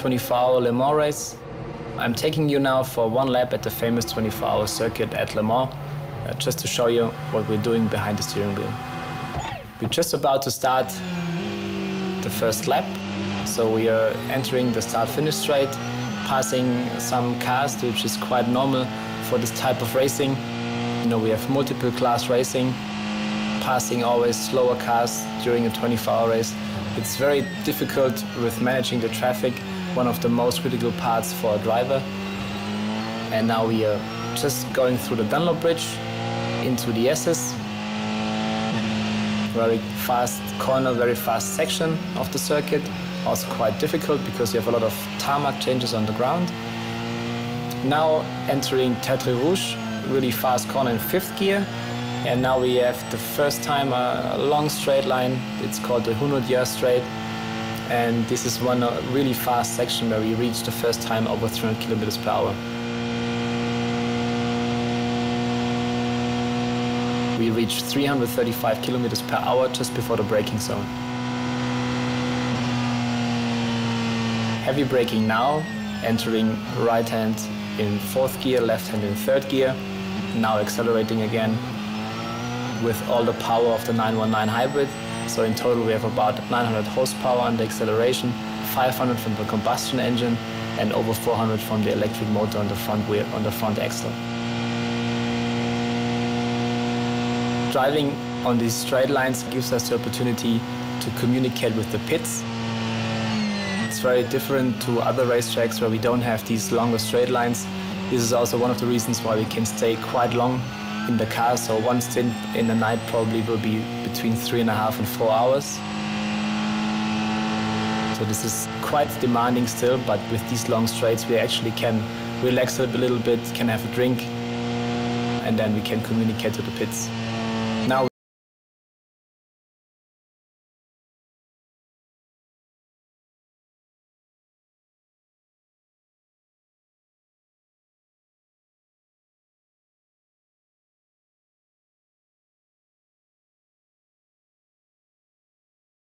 24-hour Le Mans race. I'm taking you now for one lap at the famous 24-hour circuit at Le Mans, uh, just to show you what we're doing behind the steering wheel. We're just about to start the first lap, so we are entering the start-finish straight, passing some cars, which is quite normal for this type of racing. You know, we have multiple class racing, passing always slower cars during a 24-hour race. It's very difficult with managing the traffic, one of the most critical parts for a driver. And now we are just going through the Dunlop Bridge into the Esses. Very fast corner, very fast section of the circuit. Also quite difficult because you have a lot of tarmac changes on the ground. Now entering Tertre Rouge, really fast corner in fifth gear. And now we have the first time a, long straight line. It's called the Hunaudière straight. And this is one uh, really fast section where we reach the first time over 300 kilometers per hour. We reached 335 kilometers per hour just before the braking zone. Heavy braking now, entering right hand in fourth gear, left hand in third gear, now accelerating again with all the power of the 919 hybrid. So in total we have about 900 horsepower on the acceleration, 500 from the combustion engine and over 400 from the electric motor on the front wheel, on the front axle. Driving on these straight lines gives us the opportunity to communicate with the pits. It's very different to other racetracks where we don't have these longer straight lines. This is also one of the reasons why we can stay quite long in the car. So one stint in the night probably will be between three and a half and four hours. So this is quite demanding still, but with these long straights we actually can relax a little bit, can have a drink, and then we can communicate to the pits.